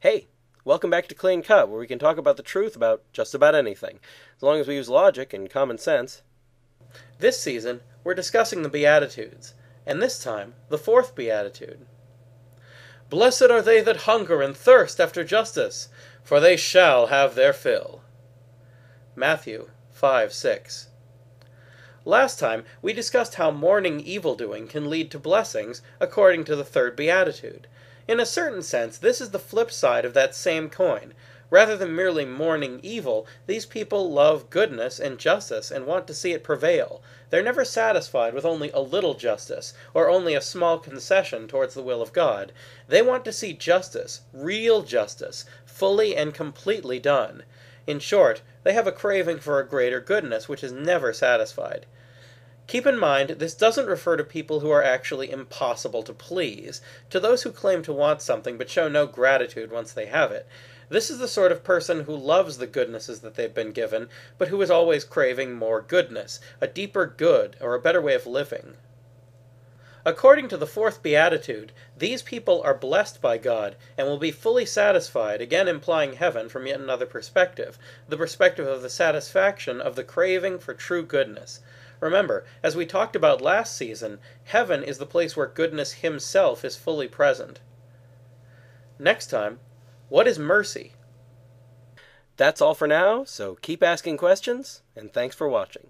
Hey, welcome back to Clean Cut, where we can talk about the truth about just about anything, as long as we use logic and common sense. This season, we're discussing the Beatitudes, and this time, the fourth Beatitude. Blessed are they that hunger and thirst after justice, for they shall have their fill. Matthew 5 6. Last time, we discussed how mourning evil doing can lead to blessings, according to the third Beatitude. In a certain sense, this is the flip side of that same coin. Rather than merely mourning evil, these people love goodness and justice and want to see it prevail. They're never satisfied with only a little justice, or only a small concession towards the will of God. They want to see justice, real justice, fully and completely done. In short, they have a craving for a greater goodness which is never satisfied. Keep in mind, this doesn't refer to people who are actually impossible to please, to those who claim to want something but show no gratitude once they have it. This is the sort of person who loves the goodnesses that they've been given, but who is always craving more goodness, a deeper good, or a better way of living. According to the fourth beatitude, these people are blessed by God and will be fully satisfied, again implying heaven from yet another perspective, the perspective of the satisfaction of the craving for true goodness. Remember, as we talked about last season, heaven is the place where goodness himself is fully present. Next time, what is mercy? That's all for now, so keep asking questions, and thanks for watching.